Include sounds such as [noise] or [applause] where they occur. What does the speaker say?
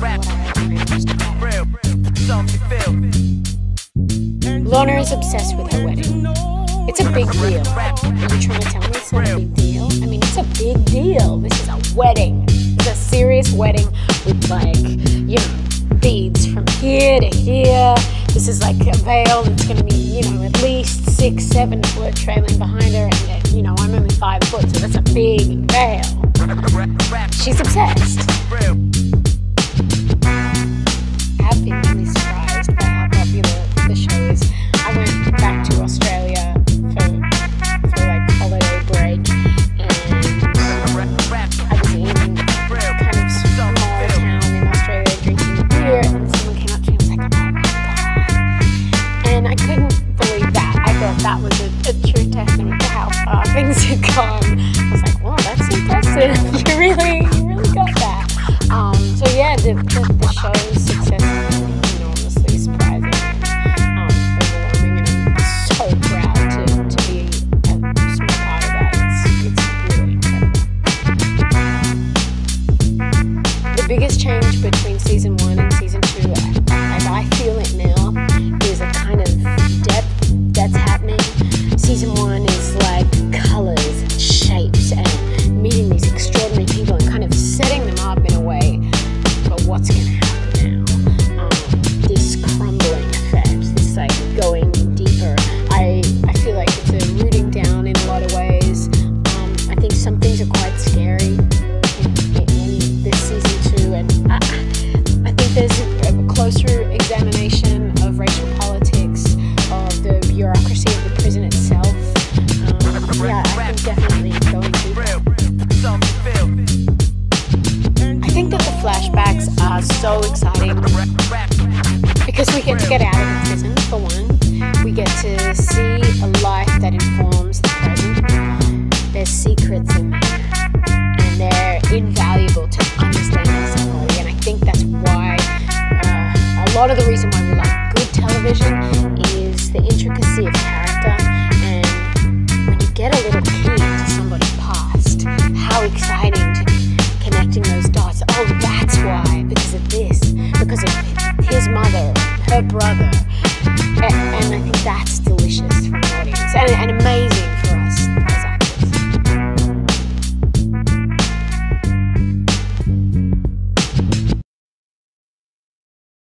that's definitely what I admire most about her. Lorna is obsessed with her wedding. It's a big deal. Are you trying to tell me it's not a big deal? I mean, it's a big deal. This is a wedding. It's a serious wedding with like, you know, beads from here to here. This is like a veil that's going to be, you know, at least six, seven foot trailing behind her. And, uh, you know, I'm only five foot, so that's a big veil. She's obsessed. That. Was a, a true testament to how far things had gone. I was like, wow, that's impressive. [laughs] you really, you really got that. Um, so yeah, the, the, so exciting because we get to get out of the prison for one. We get to see a life that informs the present. There's secrets in there, and they're invaluable to understanding somebody. And I think that's why uh, a lot of the reason why we like good television is the intricacy of brother.